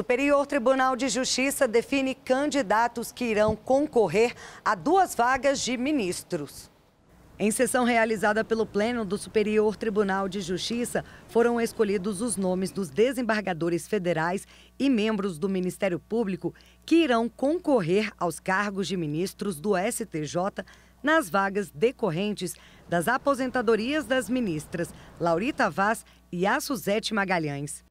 Superior Tribunal de Justiça define candidatos que irão concorrer a duas vagas de ministros. Em sessão realizada pelo Pleno do Superior Tribunal de Justiça, foram escolhidos os nomes dos desembargadores federais e membros do Ministério Público que irão concorrer aos cargos de ministros do STJ nas vagas decorrentes das aposentadorias das ministras Laurita Vaz e a Suzete Magalhães.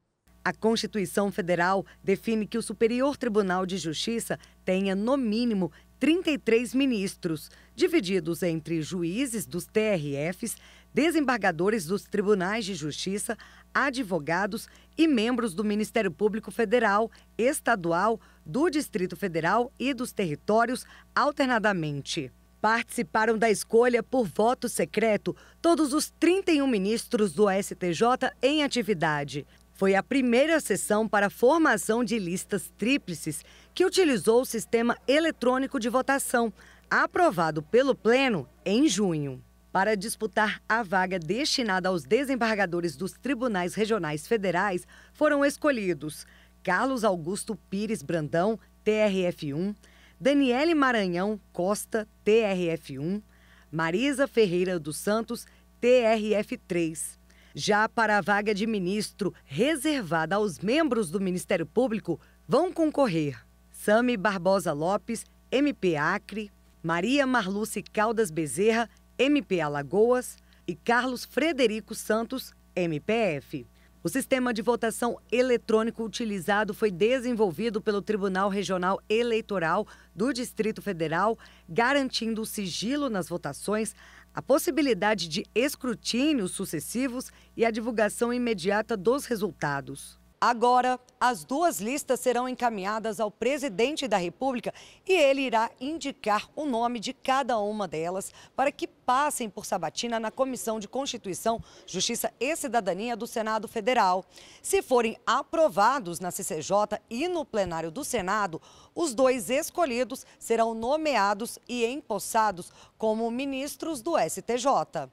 A Constituição Federal define que o Superior Tribunal de Justiça tenha, no mínimo, 33 ministros, divididos entre juízes dos TRFs, desembargadores dos tribunais de justiça, advogados e membros do Ministério Público Federal, estadual, do Distrito Federal e dos territórios, alternadamente. Participaram da escolha por voto secreto todos os 31 ministros do STJ em atividade. Foi a primeira sessão para formação de listas tríplices que utilizou o sistema eletrônico de votação, aprovado pelo Pleno em junho. Para disputar a vaga destinada aos desembargadores dos tribunais regionais federais, foram escolhidos Carlos Augusto Pires Brandão, TRF1, Daniele Maranhão Costa, TRF1, Marisa Ferreira dos Santos, TRF3. Já para a vaga de ministro reservada aos membros do Ministério Público, vão concorrer Sami Barbosa Lopes, MP Acre, Maria Marluce Caldas Bezerra, MP Alagoas e Carlos Frederico Santos, MPF. O sistema de votação eletrônico utilizado foi desenvolvido pelo Tribunal Regional Eleitoral do Distrito Federal, garantindo o sigilo nas votações, a possibilidade de escrutínios sucessivos e a divulgação imediata dos resultados. Agora, as duas listas serão encaminhadas ao presidente da República e ele irá indicar o nome de cada uma delas para que passem por sabatina na Comissão de Constituição, Justiça e Cidadania do Senado Federal. Se forem aprovados na CCJ e no plenário do Senado, os dois escolhidos serão nomeados e empossados como ministros do STJ.